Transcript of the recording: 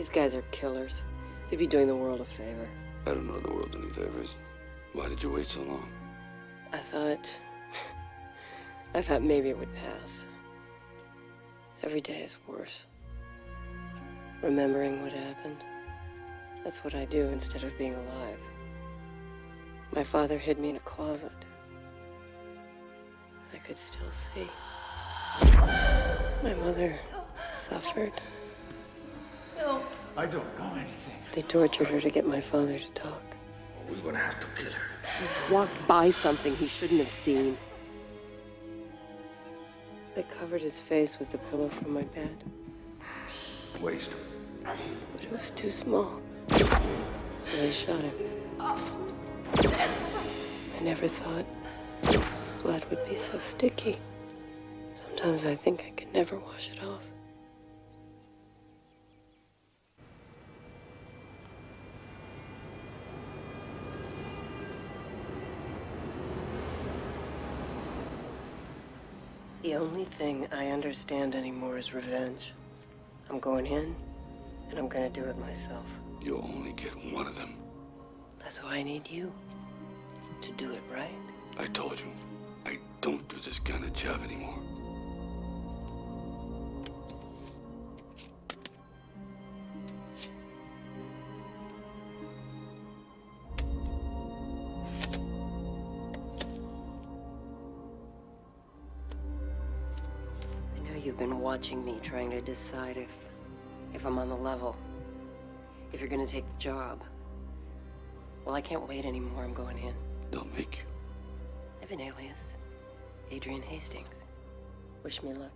These guys are killers. They'd be doing the world a favor. I don't know the world any favors. Why did you wait so long? I thought. I thought maybe it would pass. Every day is worse. Remembering what happened. That's what I do instead of being alive. My father hid me in a closet. I could still see. My mother suffered. I don't know anything. They tortured her to get my father to talk. We're gonna have to kill her. He Walked by something he shouldn't have seen. They covered his face with the pillow from my bed, Waste. but it was too small. So they shot him. I never thought blood would be so sticky. Sometimes I think I could never wash it off. The only thing I understand anymore is revenge. I'm going in, and I'm gonna do it myself. You'll only get one of them. That's why I need you to do it right. I told you. I don't do this kind of job anymore. You've been watching me trying to decide if if I'm on the level. If you're gonna take the job. Well, I can't wait anymore. I'm going in. They'll make you. I have an alias. Adrian Hastings. Wish me luck.